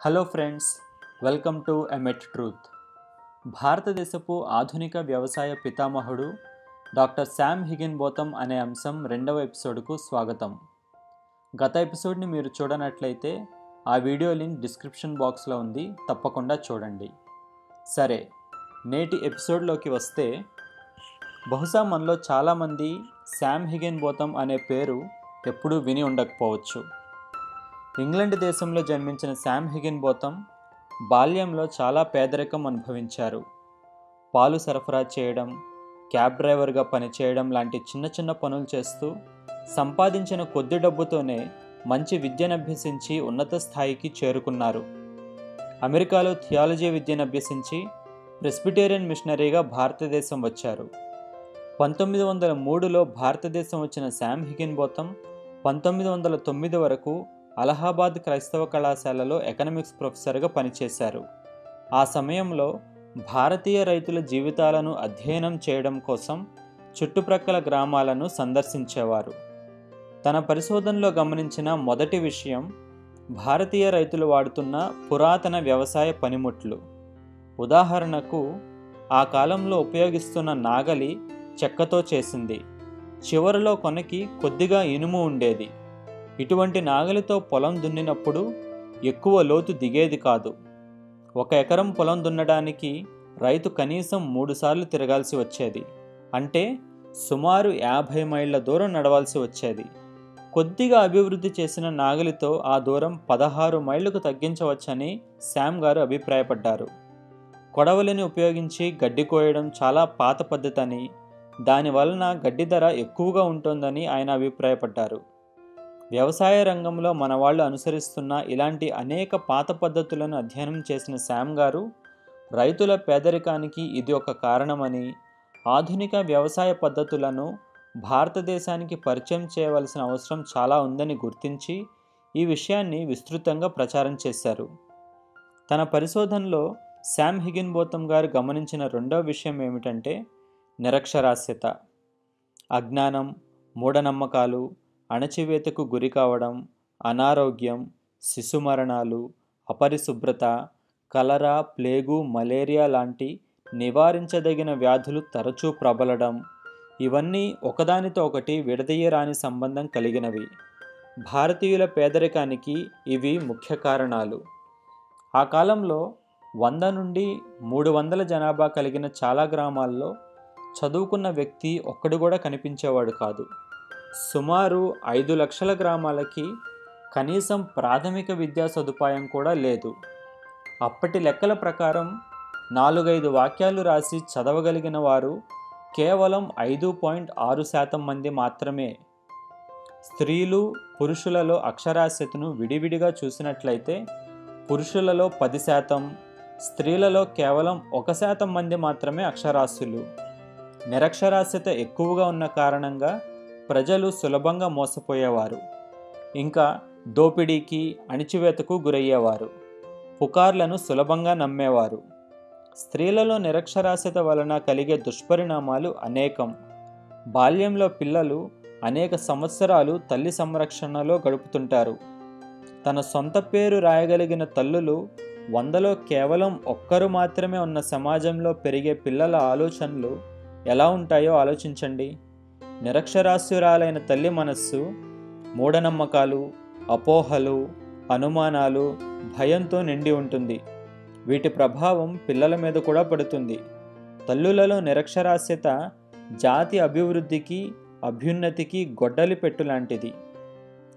Hello friends welcome to ఎమెట్ truth. భారతదేశపు ఆధునిక వ్యవసాయ పితామహుడు డాక్టర్ శామ్ హిగిన్ బోతం అనే అంశం రెండవ ఎపిసోడ్కు స్వాగతం. గత ఎపిసోడ్ని మీరు చూడనట్లయితే ఆ వీడియో లింక్ డిస్క్రిప్షన్ బాక్స్లో ఉంది తప్పకుండా చూడండి. సరే నేటి ఎపిసోడ్లోకి వస్తే బహుశా మనలో చాలామంది శామ్ హిగెన్ బోతం అనే పేరు ఎప్పుడూ విని ఉండకపోవచ్చు. ఇంగ్లాండ్ దేశంలో జన్మించిన శామ్ హిగిన్ బోతం బాల్యంలో చాలా పేదరికం అనుభవించారు. పాలు సరఫరా చేయడం క్యాబ్ డ్రైవర్గా పనిచేయడం లాంటి చిన్న చిన్న పనులు చేస్తూ సంపాదించిన కొద్ది డబ్బుతోనే మంచి విద్యను అభ్యసించి ఉన్నత స్థాయికి చేరుకున్నారు. అమెరికాలో థియాలజీ విద్యను అభ్యసించి ప్రెస్బిటేరియన్ మిషనరీగా భారతదేశం వచ్చారు. పంతొమ్మిది వందల మూడులో భారతదేశం వచ్చిన శామ్ హిగిన్ బోతం పంతొమ్మిది వందల తొమ్మిది వరకు అలహాబాద్ క్రైస్తవ కళాశాలలో ఎకనామిక్స్ ప్రొఫెసర్గా పనిచేశారు. ఆ సమయంలో భారతీయ రైతుల జీవితాలను అధ్యయనం చేయడం కోసం చుట్టుప్రక్కల గ్రామాలను సందర్శించేవారు. తన పరిశోధనలో గమనించిన మొదటి విషయం భారతీయ రైతులు వాడుతున్న పురాతన వ్యవసాయ పనిముట్లు. ఉదాహరణకు ఆ కాలంలో ఉపయోగిస్తున్న నాగలి చెక్కతో చేసింది. చివరిలో కొనకి కొద్దిగా ఇనుము ఉండేది. ఇటువంటి నాగలితో పొలం దున్నినప్పుడు ఎక్కువ లోతు దిగేది కాదు. ఒక ఎకరం పొలం దున్నడానికి రైతు కనీసం మూడుసార్లు తిరగాల్సి వచ్చేది. అంటే సుమారు యాభై మైళ్ళ దూరం నడవాల్సి వచ్చేది. కొద్దిగా అభివృద్ధి చేసిన నాగలితో ఆ దూరం పదహారు మైళ్ళకు తగ్గించవచ్చని శామ్ గారు అభిప్రాయపడ్డారు. కొడవలిని ఉపయోగించి గడ్డి కోయడం చాలా పాత పద్ధతి అని దాని వలన గడ్డి ధర ఎక్కువగా ఉంటుందని ఆయన అభిప్రాయపడ్డారు. వ్యవసాయ రంగంలో మన వాళ్ళు అనుసరిస్తున్న ఇలాంటి అనేక పాత పద్ధతులను అధ్యయనం చేసిన శామ్ గారు రైతుల పేదరికానికి ఇది ఒక కారణమని ఆధునిక వ్యవసాయ పద్ధతులను భారతదేశానికి పరిచయం చేయవలసిన అవసరం చాలా ఉందని గుర్తించి ఈ విషయాన్ని విస్తృతంగా ప్రచారం చేశారు. తన పరిశోధనలో శామ్ హిగిన్బోతం గారు గమనించిన రెండవ విషయం ఏమిటంటే నిరక్షరాస్యత అజ్ఞానం మూఢనమ్మకాలు అణచివేతకు గురి కావడం అనారోగ్యం శిశు మరణాలు అపరిశుభ్రత కలరా ప్లేగు మలేరియా లాంటి నివారించదగిన వ్యాధులు తరచూ ప్రబలడం ఇవన్నీ ఒకదానితో ఒకటి విడదీయరాని సంబంధం కలిగినవి. భారతీయుల పేదరికానికి ఇవి ముఖ్య కారణాలు. ఆ కాలంలో వంద నుండి మూడు వందల జనాభా కలిగిన చాలా గ్రామాల్లో చదువుకున్న వ్యక్తి ఒక్కడు కూడా కనిపించేవాడు కాదు. సుమారు ఐదు లక్షల గ్రామాలకి కనీసం ప్రాథమిక విద్యా సదుపాయం కూడా లేదు. అప్పటి లెక్కల ప్రకారం నాలుగైదు వాక్యాలు రాసి చదవగలిగిన వారు కేవలం ఐదు పాయింట్ ఆరు శాతం మంది మాత్రమే. స్త్రీలు పురుషులలో అక్షరాస్యతను విడివిడిగా చూసినట్లయితే పురుషులలో పది శాతం స్త్రీలలో కేవలం ఒక శాతం మంది మాత్రమే అక్షరాస్యులు. నిరక్షరాస్యత ఎక్కువగా ఉన్న కారణంగా ప్రజలు సులభంగా మోసపోయేవారు. ఇంకా దోపిడీకి అణిచివేతకు గురయ్యేవారు. పుకార్లను సులభంగా నమ్మేవారు. స్త్రీలలో నిరక్షరాస్యత వలన కలిగే దుష్పరిణామాలు అనేకం. బాల్యంలో పిల్లలు అనేక సంవత్సరాలు తల్లి సంరక్షణలో గడుపుతుంటారు. తన సొంత పేరు రాయగలిగిన తల్లులు వందలో కేవలం ఒక్కరు మాత్రమే ఉన్న సమాజంలో పెరిగే పిల్లల ఆలోచనలు ఎలా ఉంటాయో ఆలోచించండి. నిరక్షరాస్యురాలైన తల్లి మనస్సు మూఢనమ్మకాలు అపోహలు అనుమానాలు భయంతో నిండి ఉంటుంది. వీటి ప్రభావం పిల్లల మీద కూడా పడుతుంది. తల్లులలో నిరక్షరాస్యత జాతి అభివృద్ధికి అభ్యున్నతికి గొడ్డలి పెట్టు లాంటిది.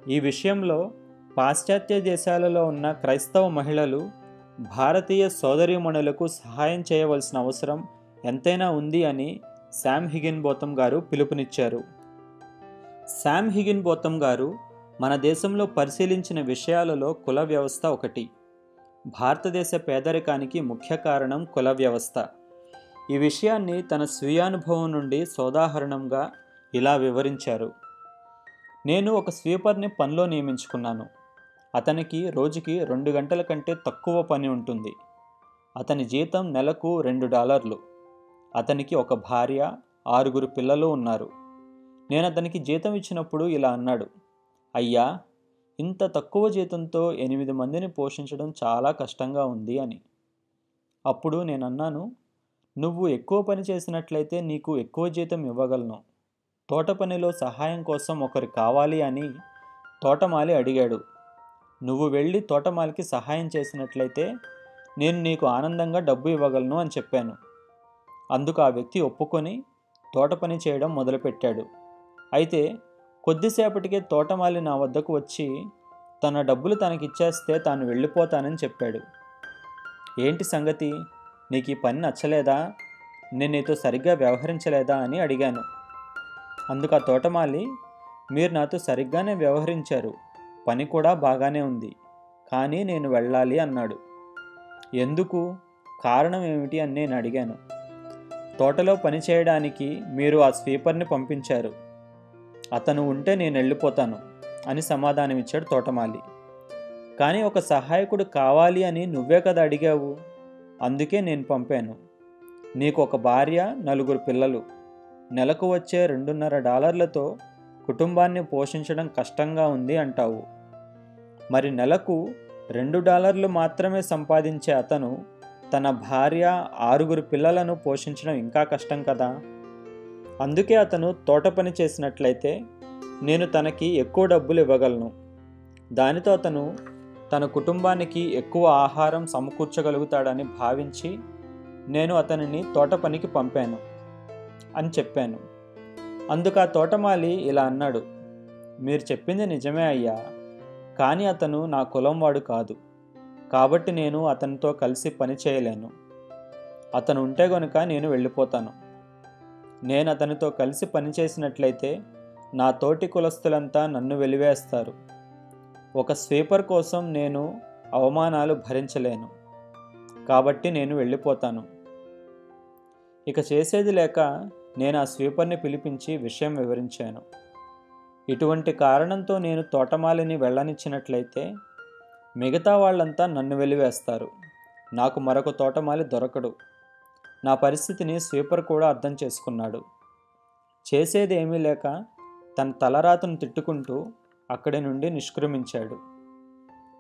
ఈ విషయంలో పాశ్చాత్య దేశాలలో ఉన్న క్రైస్తవ మహిళలు భారతీయ సోదరీమణులకు సహాయం చేయవలసిన అవసరం ఎంతైనా ఉంది అని శామ్ హిగిన్ బోతం గారు పిలుపునిచ్చారు. శామ్ హిగిన్ బోతం గారు మన దేశంలో పరిశీలించిన విషయాలలో కుల వ్యవస్థ ఒకటి. భారతదేశ పేదరికానికి ముఖ్య కారణం కుల వ్యవస్థ. ఈ విషయాన్ని తన స్వీయానుభవం నుండి సోదాహరణంగా ఇలా వివరించారు. నేను ఒక స్వీపర్ని పనిలో నియమించుకున్నాను. అతనికి రోజుకి రెండు గంటల కంటే తక్కువ పని ఉంటుంది. అతని జీతం నెలకు రెండు డాలర్లు. అతనికి ఒక భార్య ఆరుగురు పిల్లలు ఉన్నారు. నేను అతనికి జీతం ఇచ్చినప్పుడు ఇలా అన్నాడు. అయ్యా ఇంత తక్కువ జీతంతో ఎనిమిది మందిని పోషించడం చాలా కష్టంగా ఉంది అని. అప్పుడు నేను అన్నాను నువ్వు ఎక్కువ పని చేసినట్లయితే నీకు ఎక్కువ జీతం ఇవ్వగలను. తోట పనిలో సహాయం కోసం ఒకరు కావాలి అని తోటమాలి అడిగాడు. నువ్వు వెళ్ళి తోటమాలికి సహాయం చేసినట్లయితే నేను నీకు ఆనందంగా డబ్బు ఇవ్వగలను అని చెప్పాను. అందుకు ఆ వ్యక్తి ఒప్పుకొని తోట పని చేయడం మొదలుపెట్టాడు. అయితే కొద్దిసేపటికే తోటమాలి నా వద్దకు వచ్చి తన డబ్బులు తనకిచ్చేస్తే తాను వెళ్ళిపోతానని చెప్పాడు. ఏంటి సంగతి? నీకు ఈ పని నచ్చలేదా? నేను నీతో సరిగ్గా వ్యవహరించలేదా అని అడిగాను. అందుకు ఆ తోటమాలి మీరు నాతో సరిగ్గానే వ్యవహరించారు. పని కూడా బాగానే ఉంది. కానీ నేను వెళ్ళాలి అన్నాడు. ఎందుకు? కారణం ఏమిటి అని నేను అడిగాను. తోటలో పని చేయడానికి మీరు ఆ స్వీపర్ని పంపించారు. అతను ఉంటే నేను వెళ్ళిపోతాను అని సమాధానమిచ్చాడు తోటమాలి. కానీ ఒక సహాయకుడు కావాలి అని నువ్వే కదా అడిగావు? అందుకే నేను పంపాను. నీకు ఒక భార్య నలుగురు పిల్లలు. నెలకు వచ్చే రెండున్నర డాలర్లతో కుటుంబాన్ని పోషించడం కష్టంగా ఉంది అంటావు. మరి నెలకు రెండు డాలర్లు మాత్రమే సంపాదించే అతను తన భార్య ఆరుగురు పిల్లలను పోషించడం ఇంకా కష్టం కదా? అందుకే అతను తోట పని చేసినట్లయితే నేను తనకి ఎక్కువ డబ్బులు ఇవ్వగలను. దానితో అతను తన కుటుంబానికి ఎక్కువ ఆహారం సమకూర్చగలుగుతాడని భావించి నేను అతనిని తోట పనికి పంపాను అని చెప్పాను. అందుకు ఆ తోటమాలి ఇలా అన్నాడు. మీరు చెప్పింది నిజమే అయ్యా. కానీ అతను నా కులం వాడు కాదు. కాబట్టి నేను అతనితో కలిసి పని చేయలేను. అతను ఉంటే గనుక నేను వెళ్ళిపోతాను. నేను అతనితో కలిసి పని చేసినట్లయితే నా తోటి కులస్తులంతా నన్ను వెలివేస్తారు. ఒక స్వీపర్ కోసం నేను అవమానాలు భరించలేను. కాబట్టి నేను వెళ్ళిపోతాను. ఇక చేసేది లేక నేను ఆ స్వీపర్ని పిలిపించి విషయం వివరించాను. ఇటువంటి కారణంతో నేను తోటమాలిని వెళ్ళనిచ్చినట్లయితే మిగతా వాళ్ళంతా నన్ను వెలివేస్తారు. నాకు మరొక తోటమాలి దొరకడు. నా పరిస్థితిని స్వీపర్ కూడా అర్థం చేసుకున్నాడు. చేసేది ఏమీ లేక తన తలరాతను తిట్టుకుంటూ అక్కడి నుండి నిష్క్రమించాడు.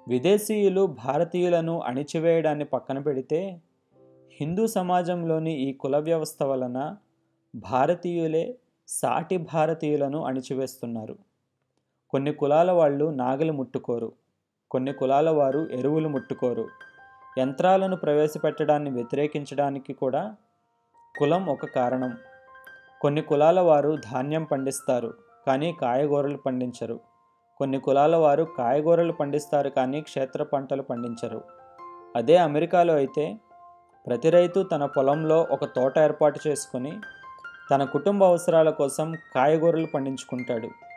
విదేశీయులు భారతీయులను అణిచివేయడాన్ని పక్కన పెడితే హిందూ సమాజంలోని ఈ కుల వ్యవస్థ వలన భారతీయులే సాటి భారతీయులను అణిచివేస్తున్నారు. కొన్ని కులాల వాళ్ళు నాగలి ముట్టుకోరు. కొన్ని కులాల వారు ఎరువులు ముట్టుకోరు. యంత్రాలను ప్రవేశపెట్టడాన్ని వ్యతిరేకించడానికి కూడా కులం ఒక కారణం. కొన్ని కులాల వారు ధాన్యం పండిస్తారు కానీ కాయగూరలు పండించరు. కొన్ని కులాల వారు కాయగూరలు పండిస్తారు కానీ క్షేత్ర పంటలు పండించరు. అదే అమెరికాలో అయితే ప్రతి రైతు తన పొలంలో ఒక తోట ఏర్పాటు చేసుకొని తన కుటుంబ అవసరాల కోసం కాయగూరలు పండించుకుంటాడు.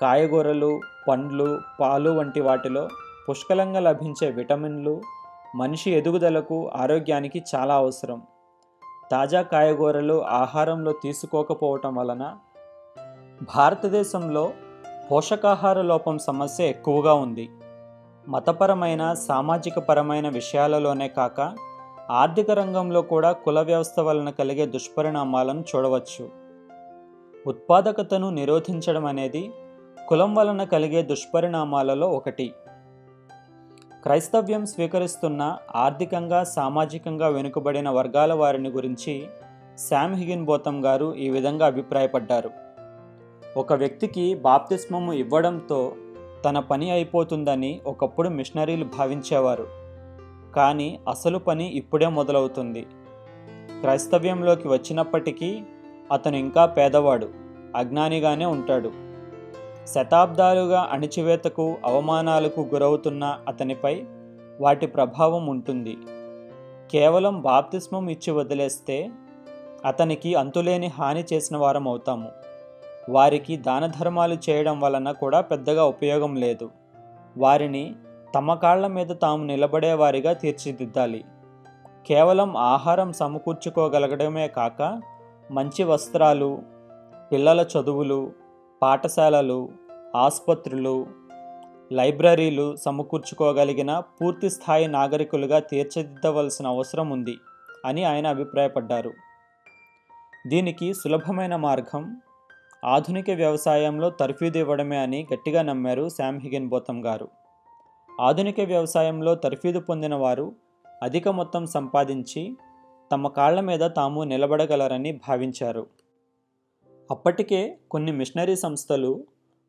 కాయగూరలు పండ్లు పాలు వంటి వాటిలో పుష్కలంగా లభించే విటమిన్లు మనిషి ఎదుగుదలకు ఆరోగ్యానికి చాలా అవసరం. తాజా కాయగూరలు ఆహారంలో తీసుకోకపోవటం వలన భారతదేశంలో పోషకాహార లోపం సమస్య ఎక్కువగా ఉంది. మతపరమైన సామాజిక పరమైన విషయాలలోనే కాక ఆర్థిక రంగంలో కూడా కుల వ్యవస్థ వలన కలిగే దుష్పరిణామాలను చూడవచ్చు. ఉత్పాదకతను నిరోధించడం అనేది కులం వలన కలిగే దుష్పరిణామాలలో ఒకటి. క్రైస్తవ్యం స్వీకరిస్తున్న ఆర్థికంగా సామాజికంగా వెనుకబడిన వర్గాల వారిని గురించి శామ్ హిగిన్ బోతం గారు ఈ విధంగా అభిప్రాయపడ్డారు. ఒక వ్యక్తికి బాప్తిస్మము ఇవ్వడంతో తన పని అయిపోతుందని ఒకప్పుడు మిషనరీలు భావించేవారు. కానీ అసలు పని ఇప్పుడే మొదలవుతుంది. క్రైస్తవ్యంలోకి వచ్చినప్పటికీ అతను ఇంకా పేదవాడు అజ్ఞానిగానే ఉంటాడు. శతాబ్దాలుగా అణిచివేతకు అవమానాలకు గురవుతున్న అతనిపై వాటి ప్రభావం ఉంటుంది. కేవలం బాప్తిస్మం ఇచ్చి వదిలేస్తే అతనికి అంతులేని హాని చేసిన వారం అవుతాము వారికి దాన ధర్మాలు చేయడం వలన కూడా పెద్దగా ఉపయోగం లేదు. వారిని తమ కాళ్ళ మీద తాము నిలబడే వారిగా తీర్చిదిద్దాలి. కేవలం ఆహారం సమకూర్చుకోగలగడమే కాక మంచి వస్త్రాలు పిల్లల చదువులు పాఠశాలలు ఆసుపత్రులు లైబ్రరీలు సమకూర్చుకోగలిగిన పూర్తి స్థాయి నాగరికులుగా తీర్చిదిద్దవలసిన అవసరం ఉంది అని ఆయన అభిప్రాయపడ్డారు. దీనికి సులభమైన మార్గం ఆధునిక వ్యవసాయంలో తర్ఫీదు ఇవ్వడమే అని గట్టిగా నమ్మారు శామ్ హిగిన్ బోతం గారు. ఆధునిక వ్యవసాయంలో తర్ఫీదు పొందిన వారు అధిక మొత్తం సంపాదించి తమ కాళ్ళ మీద తాము నిలబడగలరని భావించారు. అప్పటికే కొన్ని మిషనరీ సంస్థలు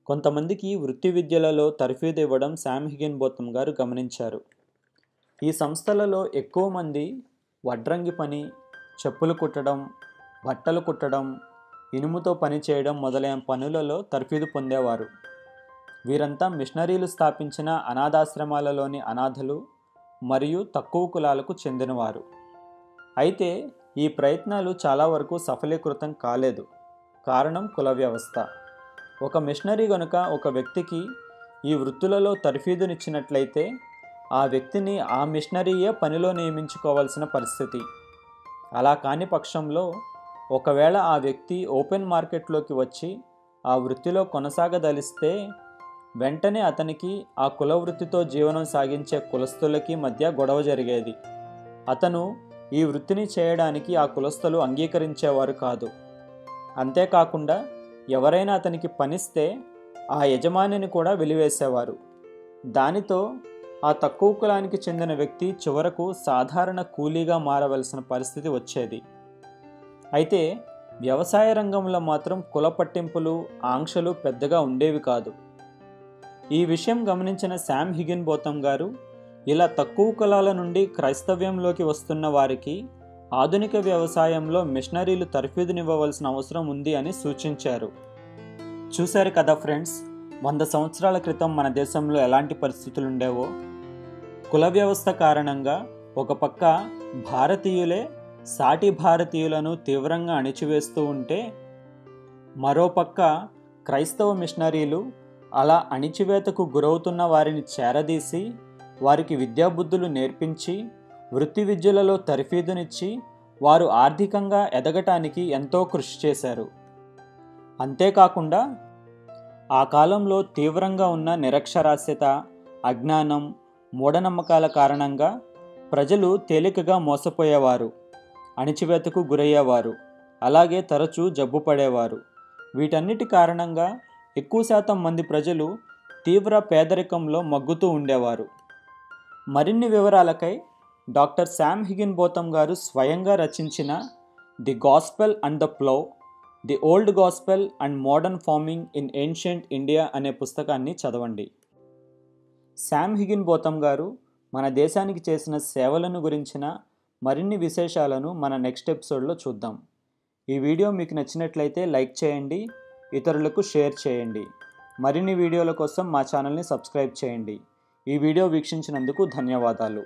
కొంతమందికి వృత్తి విద్యలలో తర్ఫీదు ఇవ్వడం శామ్ హిగిన్ గారు గమనించారు. ఈ సంస్థలలో ఎక్కువ మంది వడ్రంగి పని చెప్పులు కుట్టడం బట్టలు కుట్టడం ఇనుముతో పని చేయడం మొదలైన పనులలో తర్ఫీదు పొందేవారు. వీరంతా మిషనరీలు స్థాపించిన అనాథాశ్రమాలలోని అనాథలు మరియు తక్కువ కులాలకు చెందినవారు. అయితే ఈ ప్రయత్నాలు చాలా వరకు సఫలీకృతం కాలేదు. కారణం కుల వ్యవస్థ. ఒక మిషనరీ గనుక ఒక వ్యక్తికి ఈ వృత్తులలో తర్ఫీదునిచ్చినట్లయితే ఆ వ్యక్తిని ఆ మిషనరీయే పనిలో నియమించుకోవాల్సిన పరిస్థితి. అలా కాని పక్షంలో ఒకవేళ ఆ వ్యక్తి ఓపెన్ మార్కెట్లోకి వచ్చి ఆ వృత్తిలో కొనసాగదలిస్తే వెంటనే అతనికి ఆ కుల వృత్తితో జీవనం సాగించే కులస్తులకి మధ్య గొడవ జరిగేది. అతను ఈ వృత్తిని చేయడానికి ఆ కులస్తులు అంగీకరించేవారు కాదు. అంతేకాకుండా ఎవరైనా అతనికి పనిస్తే ఆ యజమానిని కూడా వెలివేసేవారు. దానితో ఆ తక్కువ కులానికి చెందిన వ్యక్తి చివరకు సాధారణ కూలీగా మారవలసిన పరిస్థితి వచ్చేది. అయితే వ్యవసాయ రంగంలో మాత్రం కుల పట్టింపులు ఆంక్షలు పెద్దగా ఉండేవి కాదు. ఈ విషయం గమనించిన శామ్ హిగిన్ బోతం గారు ఇలా తక్కువ కులాల నుండి క్రైస్తవ్యంలోకి వస్తున్న వారికి ఆధునిక వ్యవసాయంలో మిషనరీలు తర్ఫీదునివ్వవలసిన అవసరం ఉంది అని సూచించారు. చూశారు కదా ఫ్రెండ్స్ వంద సంవత్సరాల క్రితం మన దేశంలో ఎలాంటి పరిస్థితులు ఉండేవో కుల వ్యవస్థ కారణంగా ఒక పక్క భారతీయులే సాటి భారతీయులను తీవ్రంగా అణిచివేస్తూ ఉంటే మరోపక్క క్రైస్తవ మిషనరీలు అలా అణిచివేతకు గురవుతున్న వారిని చేరదీసి వారికి విద్యాబుద్ధులు నేర్పించి వృత్తి విద్యలలో తర్ఫీదునిచ్చి వారు ఆర్థికంగా ఎదగటానికి ఎంతో కృషి చేశారు. అంతేకాకుండా ఆ కాలంలో తీవ్రంగా ఉన్న నిరక్షరాస్యత అజ్ఞానం మూఢనమ్మకాల కారణంగా ప్రజలు తేలికగా మోసపోయేవారు అణిచివేతకు గురయ్యేవారు అలాగే తరచూ జబ్బు పడేవారు. వీటన్నిటి కారణంగా ఎక్కువ శాతం మంది ప్రజలు తీవ్ర పేదరికంలో మగ్గుతూ ఉండేవారు. మరిన్ని వివరాలకై డాక్టర్ శామ్ హిగిన్ బోతం గారు స్వయంగా రచించిన the gospel and the plough the old gospel and modern farming in ancient India అనే పుస్తకాన్ని చదవండి. శామ్ హిగిన్ బోతం గారు మన దేశానికి చేసిన సేవలను గురించిన మరిన్ని విశేషాలను మన నెక్స్ట్ ఎపిసోడ్లో చూద్దాం. ఈ వీడియో మీకు నచ్చినట్లయితే లైక్ చేయండి ఇతరులకు షేర్ చేయండి. మరిన్ని వీడియోల కోసం మా ఛానల్ని సబ్స్క్రైబ్ చేయండి. ఈ వీడియో వీక్షించినందుకు ధన్యవాదాలు.